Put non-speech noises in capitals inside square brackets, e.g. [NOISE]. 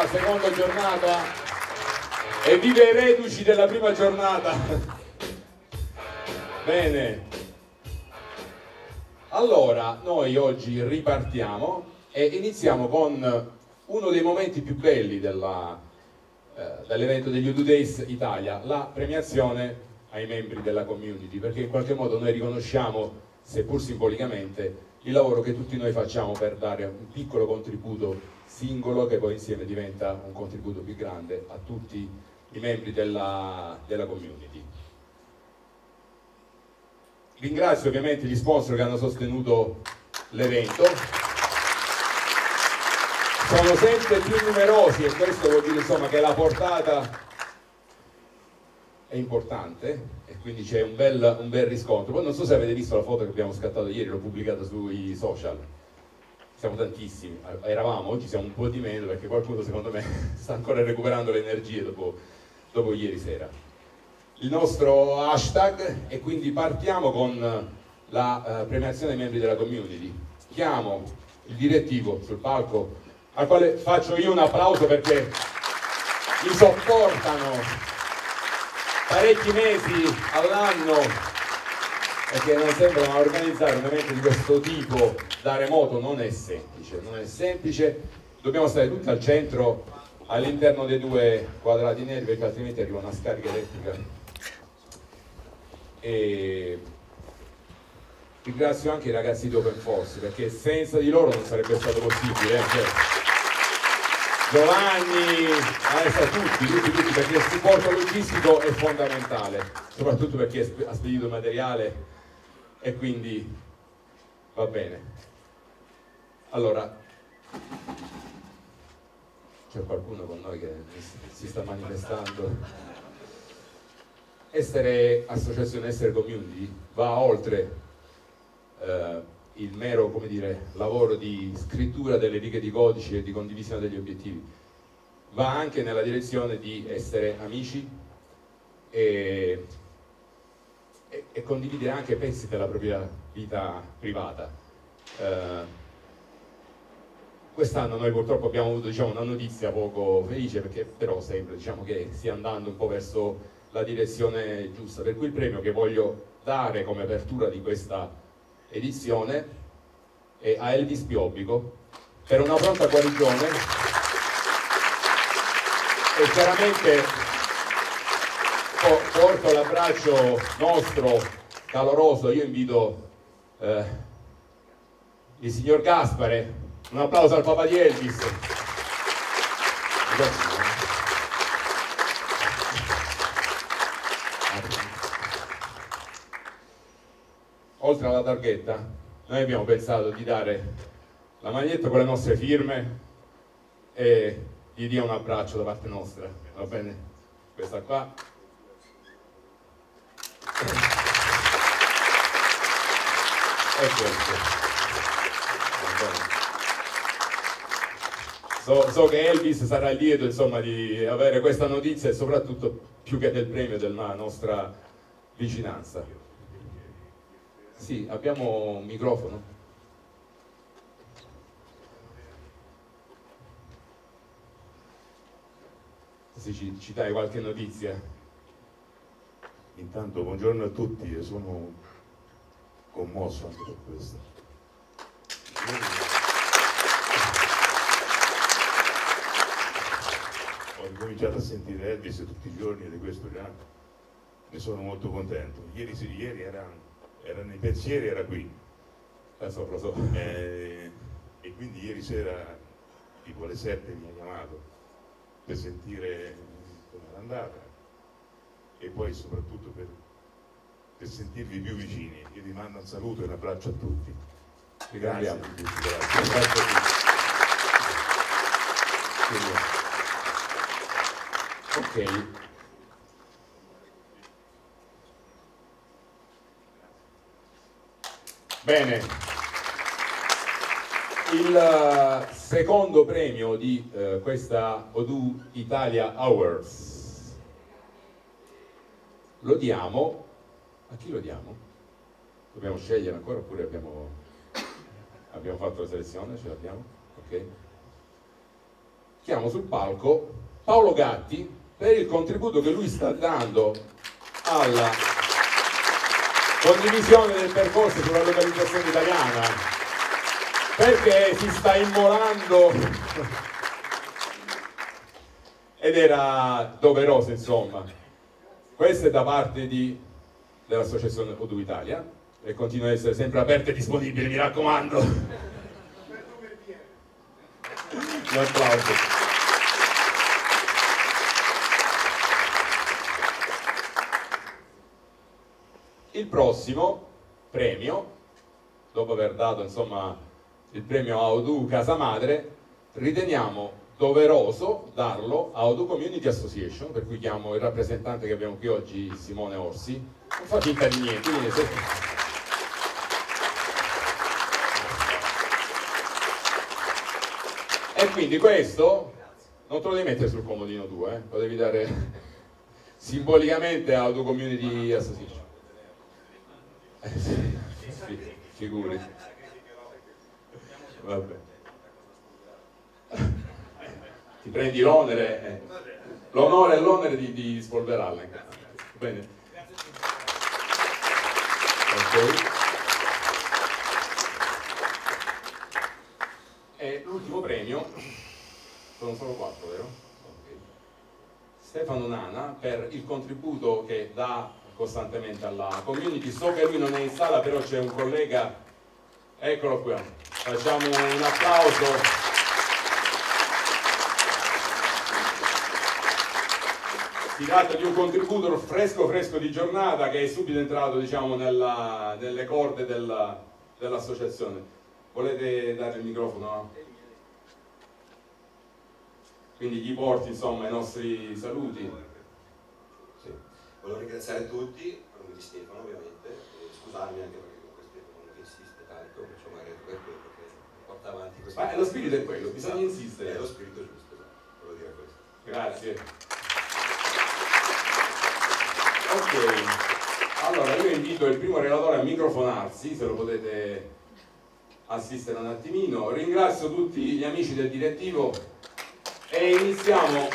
alla seconda giornata e vive i reduci della prima giornata. Bene. Allora, noi oggi ripartiamo e iniziamo con uno dei momenti più belli eh, dell'evento degli Udu Days Italia, la premiazione ai membri della community, perché in qualche modo noi riconosciamo, seppur simbolicamente, il lavoro che tutti noi facciamo per dare un piccolo contributo singolo che poi insieme diventa un contributo più grande a tutti i membri della, della community. Ringrazio ovviamente gli sponsor che hanno sostenuto l'evento. Sono sempre più numerosi e questo vuol dire insomma, che la portata è importante e quindi c'è un bel, un bel riscontro. Poi non so se avete visto la foto che abbiamo scattato ieri, l'ho pubblicata sui social. Siamo tantissimi, eravamo, oggi siamo un po' di meno perché qualcuno secondo me [LAUGHS] sta ancora recuperando le energie dopo, dopo ieri sera. Il nostro hashtag e quindi partiamo con la uh, premiazione dei membri della community. Chiamo il direttivo sul palco al quale faccio io un applauso perché mi sopportano parecchi mesi all'anno perché non sembrano organizzare un evento di questo tipo da remoto non è semplice, non è semplice, dobbiamo stare tutti al centro all'interno dei due quadrati neri perché altrimenti arriva una scarica elettrica e ringrazio anche i ragazzi di Open Force perché senza di loro non sarebbe stato possibile eh? cioè, Giovanni, Alessa, tutti, tutti, tutti, perché il supporto logistico è fondamentale, soprattutto perché ha spedito materiale e quindi va bene. Allora, c'è qualcuno con noi che si sta manifestando. Essere associazione, essere community va oltre eh, il mero dire, lavoro di scrittura delle righe di codice e di condivisione degli obiettivi, va anche nella direzione di essere amici e, e, condividere anche pezzi della propria vita privata. Eh, Quest'anno noi purtroppo abbiamo avuto diciamo, una notizia poco felice perché però sembra diciamo, che stia andando un po' verso la direzione giusta, per cui il premio che voglio dare come apertura di questa edizione e a Elvis Piobbico per una pronta guarigione e chiaramente porto l'abbraccio nostro caloroso, io invito eh, il signor Gaspare, un applauso al papà di Elvis. Oltre alla targhetta, noi abbiamo pensato di dare la maglietta con le nostre firme e gli dia un abbraccio da parte nostra, va bene? Questa qua. E questo. So, so, che Elvis sarà lieto insomma, di avere questa notizia e soprattutto più che del premio della nostra vicinanza. Sì, abbiamo un microfono. Se ci, ci dai qualche notizia. Intanto buongiorno a tutti, io sono commosso anche per questo. Ho ricominciato a sentire Elvis tutti i giorni ed è questo già ne sono molto contento. Ieri, ieri era era nei pensieri, era qui. So. Eh, e quindi ieri sera, tipo alle 7, mi ha chiamato per sentire come era andata e poi soprattutto per, per sentirvi più vicini. Io vi mando un saluto e un abbraccio a tutti. Grazie a tutti. Grazie. Grazie. Ok. Bene, il eh, secondo premio di uh, questa Odoo Italia Awards lo diamo, a chi lo diamo? Dobbiamo scegliere ancora oppure abbiamo, abbiamo fatto la selezione? Ce l'abbiamo? Ok. chiamo sul palco Paolo Gatti per il contributo che lui sta dando alla condivisione del percorso sulla localizzazione italiana perché si sta immolando ed era doveroso insomma questo è da parte dell'associazione Odu Italia e continua ad essere sempre aperta e disponibile mi raccomando. Un applauso. Il prossimo premio dopo aver dato insomma il premio a Odu Casa Madre riteniamo doveroso darlo a Odu Community Association per cui chiamo il rappresentante che abbiamo qui oggi Simone Orsi non fa finta di niente se... e quindi questo non te lo devi mettere sul comodino tu eh? lo devi dare [LAUGHS] simbolicamente a Odu Community Association eh, sì, figuri. Vabbè. Ti prendi l'onere, eh. l'onore e l'onere di, di spolverarla. Bene. Ok. E l'ultimo premio, sono solo quattro, vero? Okay. Stefano Nana per il contributo che dà costantemente alla community. So che lui non è in sala, però c'è un collega, eccolo qua. Facciamo un applauso. Si tratta di un contributo fresco fresco di giornata che è subito entrato diciamo, nella, nelle corde della, dell'associazione. Volete dare il microfono? Quindi gli porti insomma i nostri saluti. Volevo ringraziare tutti, a nome di Stefano ovviamente, e scusarmi anche perché con Stefano non insiste tanto, insomma magari per quello che porta avanti questo. Ma lo spirito è quello, bisogna insistere. È lo spirito giusto, volevo dire questo. Grazie. Ok, allora io invito il primo relatore a microfonarsi, se lo potete assistere un attimino. Ringrazio tutti gli amici del direttivo e iniziamo